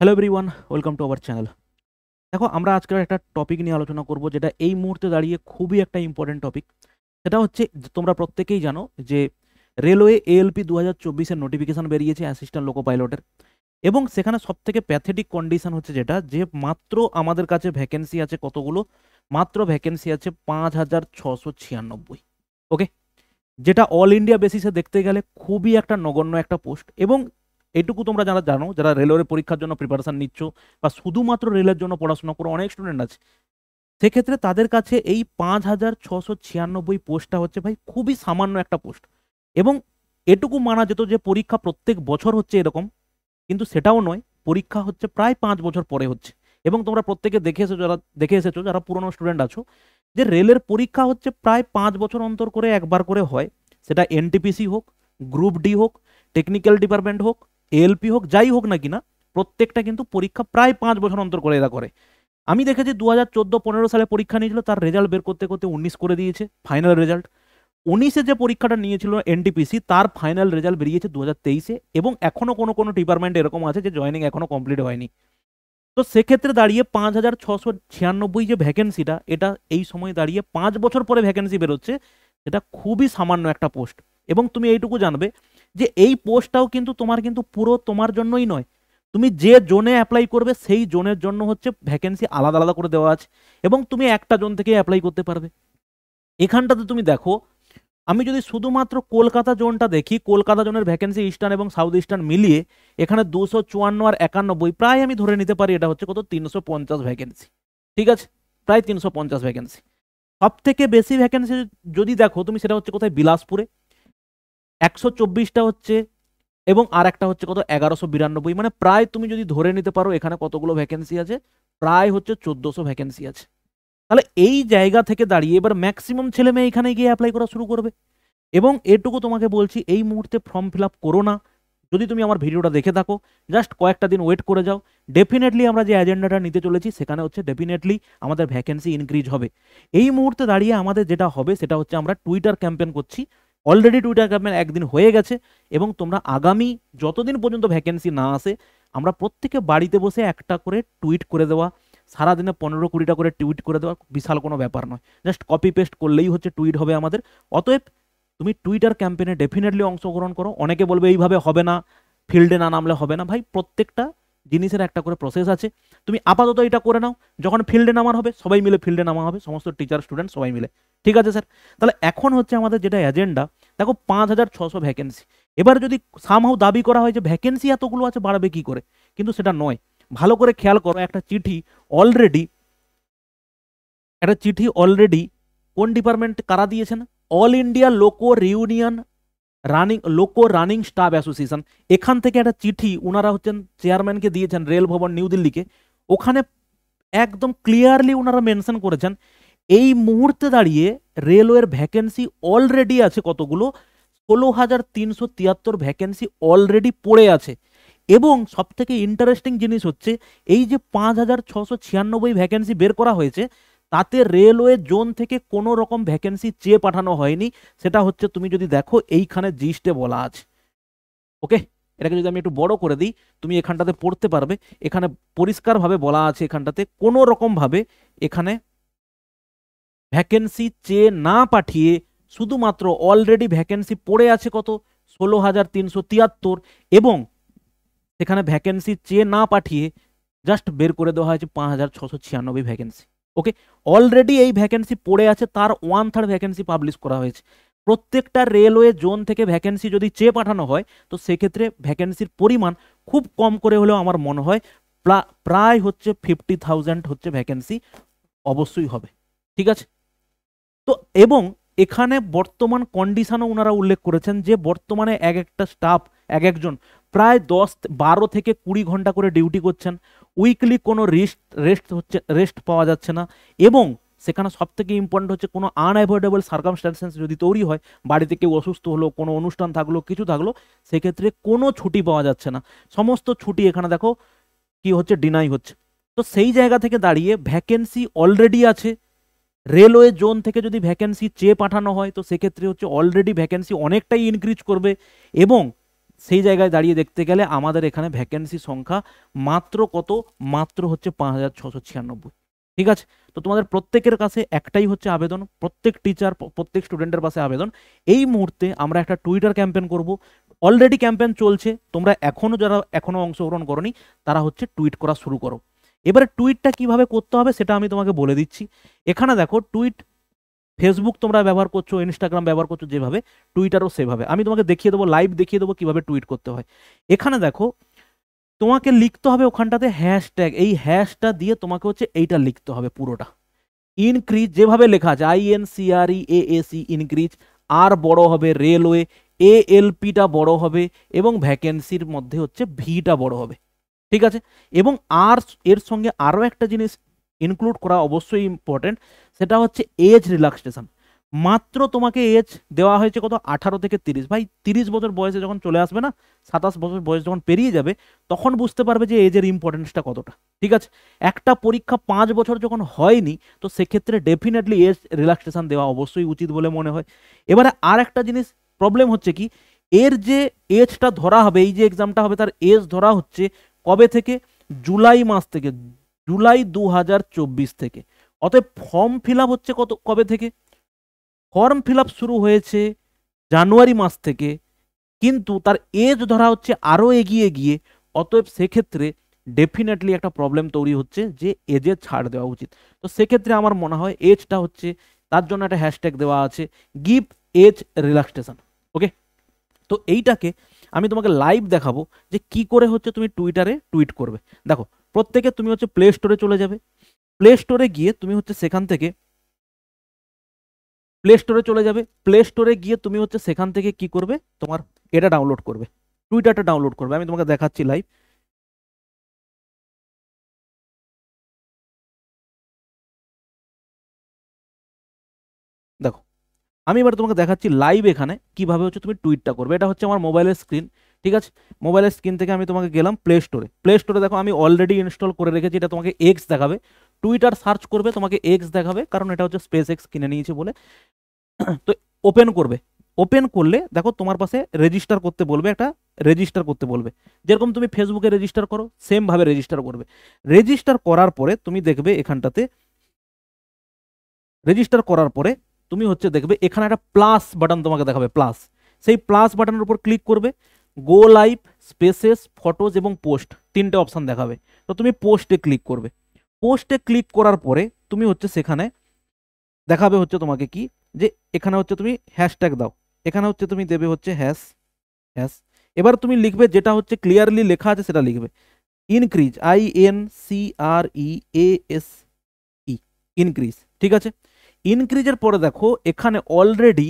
Hello everyone welcome to our channel দেখো, আমরা আজকের একটা টপিক নিয়ে আলোচনা করব যেটা এই মুহূর্তে দাঁড়িয়ে খুবই একটা ইম্পর্টেন্ট টপিক সেটা হচ্ছে, তোমরা প্রত্যেকেই জানো যে রেলওয়ে এএলপি দু হাজার চব্বিশের নোটিফিকেশান বেরিয়েছে অ্যাসিস্ট্যান্ট লোকো পাইলটের এবং সেখানে সবথেকে প্যাথেটিক কন্ডিশন হচ্ছে যেটা যে মাত্র আমাদের কাছে ভ্যাকেন্সি আছে কতগুলো? মাত্র ভ্যাকেন্সি আছে পাঁচ হাজার ছশো ছিয়ানব্বই। ওকে যেটা অল ইন্ডিয়া বেসিসে দেখতে গেলে খুবই একটা নগণ্য একটা পোস্ট এবং এটুকু তোমরা যারা জানো, যারা রেলওয়ের পরীক্ষার জন্য প্রিপারেশন নিচ্ছ বা শুধুমাত্র রেলের জন্য পড়াশোনা করো, অনেক স্টুডেন্ট আছে। সেক্ষেত্রে তাদের কাছে এই পাঁচ হাজার ছশো ছিয়ানব্বই পোস্টটা হচ্ছে ভাই খুবই সামান্য একটা পোস্ট এবং এটুকু মানা যেত যে পরীক্ষা প্রত্যেক বছর হচ্ছে এরকম, কিন্তু সেটাও নয়, পরীক্ষা হচ্ছে প্রায় পাঁচ বছর পরে হচ্ছে। এবং তোমরা প্রত্যেকে দেখে এসেছ যারা, দেখে এসেছ, যারা পুরনো স্টুডেন্ট আছো, যে রেলের পরীক্ষা হচ্ছে প্রায় পাঁচ বছর অন্তর করে একবার করে হয়। সেটা এনটিপিসি হোক গ্রুপ ডি হোক টেকনিক্যাল ডিপার্টমেন্ট হোক এএলপি হোক, যাই হোক না কিনা প্রত্যেকটা কিন্তু পরীক্ষা প্রায় পাঁচ বছর অন্তর করে এরা করে। আমি দেখেছি দু হাজার চোদ্দ পনেরো সালে পরীক্ষা নিয়েছিল, তার রেজাল্ট বের করতে করতে উনিশ করে দিয়েছে, ফাইনাল রেজাল্ট। উনিশে যে পরীক্ষাটা নিয়েছিল এনটিপিসি, তার ফাইনাল রেজাল্ট বেরিয়েছে দু হাজার তেইশে এবং এখনও কোনো কোনো ডিপার্টমেন্ট এরকম আছে যে জয়নিং এখনও কমপ্লিট হয়নি। তো সেক্ষেত্রে দাঁড়িয়ে পাঁচ হাজার ছশো ছিয়ানব্বই যে ভ্যাকেন্সিটা, এটা এই সময় দাঁড়িয়ে পাঁচ বছর পরে ভ্যাকেন্সি বেরোচ্ছে, সেটা খুবই সামান্য একটা পোস্ট। এবং তুমি এইটুকু জানবে যে এই পোস্টটাও কিন্তু তোমার কিন্তু পুরো তোমার জন্যই নয়। তুমি যে জোনে অ্যাপ্লাই করবে, সেই জোনের জন্য হচ্ছে ভ্যাকেন্সি আলাদা আলাদা করে দেওয়া আছে এবং তুমি একটা জোন থেকে অ্যাপ্লাই করতে পারবে। এখানটাতে তুমি দেখো, আমি যদি শুধুমাত্র কলকাতা জোনটা দেখি, কলকাতা জোনের ভ্যাকেন্সি ইস্টার্ন এবং সাউথ ইস্টার্ন মিলিয়ে এখানে দুশো চুয়ান্ন আর একানব্বই, প্রায় আমি ধরে নিতে পারি এটা হচ্ছে কত? তিনশো পঞ্চাশ ভ্যাকেন্সি ঠিক আছে? প্রায় তিনশো পঞ্চাশ ভ্যাকেন্সি সব থেকে বেশি ভ্যাকেন্সি যদি দেখো, তুমি সেটা হচ্ছে কোথায়? বিলাসপুরে। একশো চব্বিশটা হচ্ছে এবং আর একটা হচ্ছে কত? এগারোশো বিরানব্বই। মানে প্রায় তুমি যদি ধরে নিতে পারো এখানে কতগুলো ভ্যাকেন্সি আছে, প্রায় হচ্ছে চোদ্দোশো ভ্যাকেন্সি আছে। তাহলে এই জায়গা থেকে দাঁড়িয়ে এবার ম্যাক্সিমাম ছেলে মেয়ে এখানে গিয়ে অ্যাপ্লাই করা শুরু করবে। এবং এটুকু তোমাকে বলছি, এই মুহূর্তে ফর্ম ফিল আপ করো না। যদি তুমি আমার ভিডিওটা দেখে থাকো জাস্ট কয়েকটা দিন ওয়েট করে যাও। ডেফিনেটলি আমরা যে এজেন্ডাটা নিতে চলেছি, সেখানে হচ্ছে ডেফিনেটলি আমাদের ভ্যাকেন্সি ইনক্রিজ হবে। এই মুহূর্তে দাঁড়িয়ে আমাদের যেটা হবে, সেটা হচ্ছে আমরা টুইটার ক্যাম্পেন করছি। অলরেডি টুইটার ক্যাম্পেন একদিন হয়ে গেছে এবং তোমরা আগামী যতদিন পর্যন্ত ভ্যাকেন্সি না আসে, আমরা প্রত্যেকে বাড়িতে বসে একটা করে টুইট করে দেওয়া, সারাদিনে পনেরো কুড়িটা করে টুইট করে দেওয়া বিশাল কোনো ব্যাপার নয়। জাস্ট কপি পেস্ট করলেই হচ্ছে টুইট হবে আমাদের। অতএব তুমি টুইটার ক্যাম্পেনে ডেফিনেটলি অংশগ্রহণ করো। অনেকে বলবে এইভাবে হবে না ফিল্ডে না নামলে হবে না। ভাই, প্রত্যেকটা জিনিসের একটা করে প্রসেস আছে। তুমি আপাতত এটা করে নাও। যখন ফিল্ডে নামার হবে, সবাই মিলে ফিল্ডে নামা হবে। সমস্ত টিচার স্টুডেন্ট সবাই মিলে। ঠিক আছে স্যার? তাহলে এখন হচ্ছে আমাদের যেটা এজেন্ডা দেখো পাঁচ হাজার ছশো ভ্যাকেন্সি এবার যদি সামহাও দাবি করা হয় যে ভ্যাকেন্সি এতগুলো আছে, বাড়বে কি করে? কিন্তু সেটা নয়। ভালো করে খেয়াল করো, একটা চিঠি অলরেডি একটা চিঠি অলরেডি কোন ডিপার্টমেন্ট কারা দিয়েছেন? All India loco reunion running loco running staff association এখান থেকে একটা চিঠি ওনারা হচ্ছেন চেয়ারম্যানকে দিয়েছেন রেল ভবন নিউ দিল্লিকে। ওখানে একদম ক্লিয়ারলি ওনারা মেনশন করেছেন এই মুহূর্তে দাঁড়িয়ে রেলওয়ের ভ্যাকেন্সি অলরেডি আছে কতগুলো? ষোলো হাজার তিনশো তিয়াত্তর ভ্যাকেন্সি অলরেডি পড়ে আছে। এবং সব থেকে ইন্টারেস্টিং জিনিস হচ্ছে, এই যে পাঁচ হাজার ছশো ছিয়ানব্বই ভ্যাকেন্সি বের করা হয়েছে, তাতে রেলওয়ে জোন থেকে কোনো রকম ভ্যাকেন্সি চেয়ে পাঠানো হয়নি। সেটা হচ্ছে তুমি যদি দেখো, এইখানে জিস্টে বলা আছে। ওকে? এটাকে যদি আমি একটু বড় করে দিই, তুমি এখানটাতে পড়তে পারবে। এখানে পরিষ্কারভাবে বলা আছে এখানটাতে, কোনো রকমভাবে এখানে ভ্যাকেন্সি চেয়ে না পাঠিয়ে শুধুমাত্র অলরেডি ভ্যাকেন্সি পড়ে আছে কত? ষোলো হাজার তিনশো তিয়াত্তর। এবং সেখানে ভ্যাকেন্সি চেয়ে না পাঠিয়ে জাস্ট বের করে দেওয়া হয়েছে পাঁচ হাজার ছশো ছিয়ানব্বই ভ্যাকেন্সি। ওকে অলরেডি এই ভ্যাকেন্সি পড়ে আছে, তার ওয়ান থার্ড ভ্যাকেন্সি পাবলিশ করা হয়েছে। প্রত্যেকটা রেলওয়ে জোন থেকে ভ্যাকেন্সি যদি চেয়ে পাঠানো হয়, তো সেক্ষেত্রে ভ্যাকেন্সির পরিমাণ খুব কম করে হলেও আমার মনে হয় প্রায় হচ্ছে ফিফটি থাউজেন্ড হচ্ছে ভ্যাকেন্সি অবশ্যই হবে। ঠিক আছে? তো এবং এখানে বর্তমান কন্ডিশনও ওনারা উল্লেখ করেছেন যে বর্তমানে এক একটা স্টাফ এক একজন প্রায় দশ, বারো থেকে কুড়ি ঘণ্টা করে ডিউটি করছেন। উইকলি কোনো রেস্ট রেস্ট হচ্ছে রেস্ট পাওয়া যাচ্ছে না এবং সেখানে সব থেকে ইম্পর্টেন্ট হচ্ছে কোনো আনঅ্যাভয়েডেবল সার্কামস্ট্যান্সেস যদি তৈরি হয়, বাড়িতে কেউ অসুস্থ হলো, কোনো অনুষ্ঠান থাকল, কিছু থাকল, সেক্ষেত্রে কোনো ছুটি পাওয়া যাচ্ছে না। সমস্ত ছুটি এখানে দেখো কি হচ্ছে ডিনাই হচ্ছে। তো সেই জায়গা থেকে দাঁড়িয়ে ভ্যাকেন্সি অলরেডি আছে। রেলওয়ে জোন থেকে যদি ভ্যাকেন্সি চেয়ে পাঠানো হয়, তো সেক্ষেত্রে হচ্ছে অলরেডি ভ্যাকেন্সি অনেকটাই ইনক্রিজ করবে এবং সেই জায়গায় দাঁড়িয়ে দেখতে গেলে আমাদের এখানে ভ্যাকেন্সি সংখ্যা মাত্র কত? মাত্র হচ্ছে পাঁচ হাজার ছশো ছিয়ানব্বই। ঠিক আছে? তো তোমাদের প্রত্যেকের কাছে একটাই হচ্ছে আবেদন, প্রত্যেক টিচার প্রত্যেক স্টুডেন্টের পাশে আবেদন। এই মুহূর্তে আমরা একটা টুইটার ক্যাম্পেন করব। অলরেডি ক্যাম্পেন চলছে, তোমরা এখনও যারা এখনও অংশগ্রহণ করনি, তারা হচ্ছে টুইট করা শুরু করো। এবারে টুইটটা কীভাবে করতে হবে সেটা আমি তোমাকে বলে দিচ্ছি। এখানে দেখো টুইট ফেসবুক তোমরা ব্যবহার করছ ইনস্টাগ্রাম ব্যবহার করছ যেভাবে টুইটারও সেভাবে। আমি তোমাকে দেখিয়ে দেবো লাইভ দেখিয়ে দেবো কীভাবে টুইট করতে হয়। এখানে দেখো, তোমাকে লিখতে হবে ওখানটাতে হ্যাশট্যাগ এই হ্যাশটা দিয়ে তোমাকে হচ্ছে এইটা লিখতে হবে পুরোটা। ইনক্রিজ যেভাবে লেখা আছে I N C R E A A C increase আর বড় হবে রেলওয়ে এ এল পিটা বড় হবে এবং ভ্যাকেন্সির মধ্যে হচ্ছে ভিটা বড় হবে। ঠিক আছে? এবং আর এর সঙ্গে আরও একটা জিনিস ইনক্লুড করা অবশ্যই ইম্পর্টেন্ট সেটা হচ্ছে এজ রিল্যাক্সেশন মাত্র তোমাকে এজ দেওয়া হয়েছে কত? আঠারো থেকে তিরিশ। ভাই, তিরিশ বছর বয়সে যখন চলে আসবে না, সাতাশ বছর বয়স যখন পেরিয়ে যাবে, তখন বুঝতে পারবে যে এজের ইম্পর্টেন্সটা কতটা। ঠিক আছে? একটা পরীক্ষা পাঁচ বছর যখন হয়নি, তো সেক্ষেত্রে ডেফিনেটলি এজ রিল্যাক্সেশন দেওয়া অবশ্যই উচিত বলে মনে হয়। এবারে আর একটা জিনিস প্রবলেম হচ্ছে কি? এর যে এজটা ধরা হবে, এই যে এক্সামটা হবে, তার এজ ধরা হচ্ছে কবে থেকে? জুলাই মাস থেকে, জুলাই দু হাজার চব্বিশ থেকে। অতএব ফর্ম ফিল হচ্ছে কত, কবে থেকে? ফর্ম ফিল শুরু হয়েছে জানুয়ারি মাস থেকে, কিন্তু তার এজ ধরা হচ্ছে আরও এগিয়ে গিয়ে। অতএব সেক্ষেত্রে ডেফিনেটলি একটা প্রবলেম তৈরি হচ্ছে যে এজে ছাড় দেওয়া উচিত। তো সেক্ষেত্রে আমার মনে হয় এজটা হচ্ছে, তার জন্য একটা হ্যাশট্যাগ দেওয়া আছে গিভ এজ রিল্যাক্সেশন ওকে তো এইটাকে আমি তোমাকে লাইভ দেখাবো যে কি করে হচ্ছে তুমি টুইটারে টুইট করবে। দেখো, প্রত্যেকে তুমি হচ্ছে প্লে স্টোরে চলে যাবে। প্লে স্টোরে গিয়ে তুমি হচ্ছে সেখান থেকে প্লে স্টোরে চলে যাবে। প্লে স্টোরে গিয়ে তুমি হচ্ছে সেখান থেকে কি করবে? তোমার এটা ডাউনলোড করবে। টুইটারটা ডাউনলোড করবে। আমি তোমাকে দেখাচ্ছি লাইভ দেখো আমি এবার তোমাকে দেখাচ্ছি লাইভ এখানে কীভাবে হচ্ছে তুমি টুইটটা করবে। এটা হচ্ছে আমার মোবাইলের স্ক্রিন ঠিক আছে? মোবাইলের স্ক্রিন থেকে আমি তোমাকে গেলাম প্লে স্টোরে প্লে স্টোরে দেখো, আমি অলরেডি ইনস্টল করে রেখেছি, এটা তোমাকে এক্স দেখাবে। টুইটার সার্চ করবে, তোমাকে এক্স দেখাবে, কারণ এটা হচ্ছে স্পেস এক্স কিনে নিয়েছে বলে। তো ওপেন করবে। ওপেন করলে দেখো তোমার পাশে রেজিস্টার করতে বলবে, একটা রেজিস্টার করতে বলবে। যেরকম তুমি ফেসবুকে রেজিস্টার করো সেমভাবে রেজিস্টার করবে। রেজিস্টার করার পরে তুমি দেখবে এখানটাতে রেজিস্টার করার পরে তুমি হচ্ছে দেখবে এখানে একটা প্লাস বাটন তোমাকে দেখাবে প্লাস সেই প্লাস বাটনের উপর ক্লিক করবে গো লাইভ স্পেসেস ফটোজ এবং পোস্ট তিনটে অপশান দেখাবে। তো তুমি পোস্টে ক্লিক করবে। পোস্টে ক্লিক করার পরে তুমি হচ্ছে সেখানে দেখাবে হচ্ছে তোমাকে কি? যে এখানে হচ্ছে তুমি হ্যাশট্যাগ দাও। এখানে হচ্ছে তুমি দেবে হচ্ছে হ্যাশ হ্যাশ এবার তুমি লিখবে যেটা হচ্ছে ক্লিয়ারলি লেখা আছে সেটা লিখবে। Increase I N C R E S E increase ঠিক আছে? ইনক্রিজের পরে দেখো, এখানে অলরেডি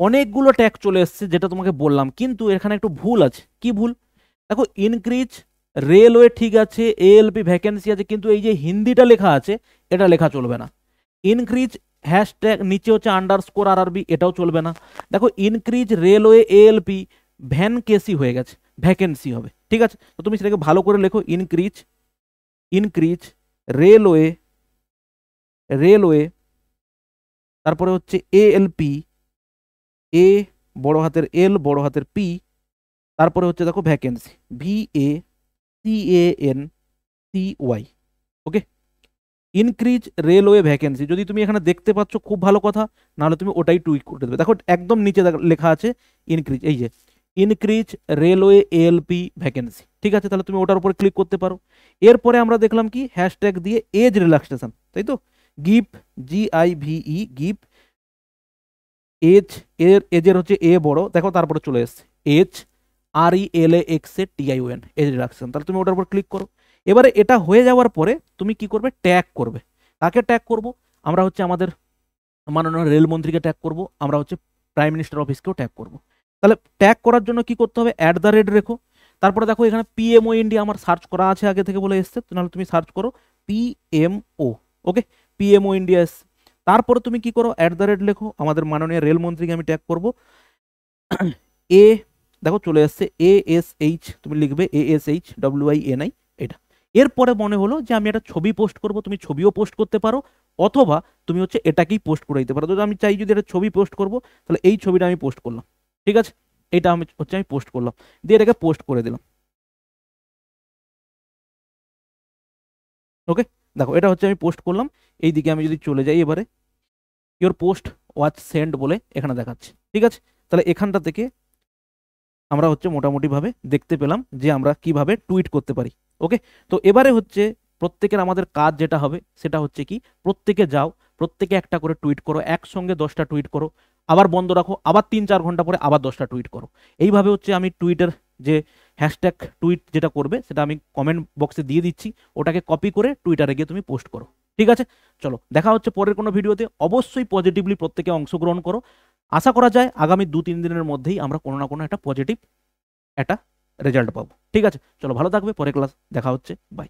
অনেকগুলো ট্যাগ চলে এসছে যেটা তোমাকে বললাম, কিন্তু এখানে একটু ভুল আছে। কি ভুল? দেখো ইনক্রিজ রেলওয়ে ঠিক আছে এএলপি ভ্যাকেন্সি আছে, কিন্তু এই যে হিন্দিটা লেখা আছে, এটা লেখা চলবে না। ইনক্রিজ হ্যাশট্যাগ নিচে হচ্ছে আন্ডার স্কোর আর আরবি এটাও চলবে না। দেখো ইনক্রিজ রেলওয়ে এএলপি ভ্যান কেসি হয়ে গেছে ভ্যাকেন্সি হবে, ঠিক আছে? তো তুমি সেটাকে ভালো করে লেখো ইনক্রিজ ইনক্রিজ রেলওয়ে রেলওয়ে তারপরে হচ্ছে এ এল পি এ বড় হাতের এল বড় হাতের পি তারপরে হচ্ছে দেখো vacancy V A C A N C Y okay increase railway vacancy যদি তুমি এখানে দেখতে পাচ্ছ খুব ভালো কথা, নাহলে তুমি ওটাই টুইক করে দেবে। দেখো একদম নিচে লেখা আছে ইনক্রিজ এই যে ইনক্রিজ রেলওয়ে এএলপি ভ্যাকেন্সি ঠিক আছে? তাহলে তুমি ওটার উপরে ক্লিক করতে পারো। এরপরে আমরা দেখলাম কি? হ্যাশট্যাগ দিয়ে এজ রিল্যাক্সেশন তাই তো? Gift G I V E gift. Age এর এজের হচ্ছে এ বড়, দেখো তারপরে চলে এসছে। Age R E L A X A T I O N age relaxation তাহলে তুমি ওটার উপর ক্লিক করো। এবারে এটা হয়ে যাওয়ার পরে তুমি কি করবে? ট্যাগ করবে। কাকে ট্যাগ করব? আমরা হচ্ছে আমাদের মাননীয় রেলমন্ত্রীকে ট্যাগ করব। আমরা হচ্ছে প্রাইম মিনিস্টার অফিসকেও ট্যাগ করব। তাহলে ট্যাগ করার জন্য কি করতে হবে? অ্যাট দ্য রেট রেখো। তারপরে দেখো এখানে পিএমও ইন্ডিয়া আমার সার্চ করা আছে আগে থেকে বলে এসছে। নাহলে তুমি সার্চ করো পিএমও ওকে পিএমও ইন্ডিয়া এসছে তারপরে তুমি কি করো? অ্যাট দ্য রেট লেখো। আমাদের মাননীয় রেলমন্ত্রীকে আমি ট্যাগ করব। এ দেখো চলে আসছে। এ এস এইচ তুমি লিখবে A S H W I N I এটা। এরপরে মনে হলো যে আমি একটা ছবি পোস্ট করব। তুমি ছবিও পোস্ট করতে পারো, অথবা তুমি হচ্ছে এটাকেই পোস্ট করে দিতে পারো। যদি আমি চাই যদি একটা ছবি পোস্ট করব, তাহলে এই ছবিটা আমি পোস্ট করলাম। ঠিক আছে? এটা আমি হচ্ছে আমি পোস্ট করলাম। দিয়ে এটাকে পোস্ট করে দিলাম। ওকে দেখো, এটা হচ্ছে আমি পোস্ট করলাম। এই দিকে আমি যদি চলে যাই এবারে ইওর পোস্ট ওয়াচ সেন্ড বলে এখানে দেখাচ্ছে। ঠিক আছে? তাহলে এখানটা থেকে আমরা হচ্ছে মোটামুটিভাবে দেখতে পেলাম যে আমরা কীভাবে টুইট করতে পারি। ওকে তো এবারে হচ্ছে প্রত্যেকের আমাদের কাজ যেটা হবে, সেটা হচ্ছে কি, প্রত্যেকে যাও, প্রত্যেকে একটা করে টুইট করো, একসঙ্গে দশটা টুইট করো, আবার বন্ধ রাখো, আবার তিন চার ঘণ্টা পরে আবার দশটা টুইট করো। এইভাবে হচ্ছে আমি টুইটের যে হ্যাশট্যাগ টুইট যেটা করবে, সেটা আমি কমেন্ট বক্সে দিয়ে দিচ্ছি। ওটাকে কপি করে টুইটারে গিয়ে তুমি পোস্ট করো। ঠিক আছে? চলো, দেখা হচ্ছে পরের কোনো ভিডিওতে। অবশ্যই পজিটিভলি প্রত্যেকে অংশগ্রহণ করো। আশা করা যায় আগামী দু তিন দিনের মধ্যেই আমরা কোনো না কোনো একটা পজিটিভ একটা রেজাল্ট পাবো। ঠিক আছে? চলো, ভালো থাকবে। পরের ক্লাস দেখা হচ্ছে। বাই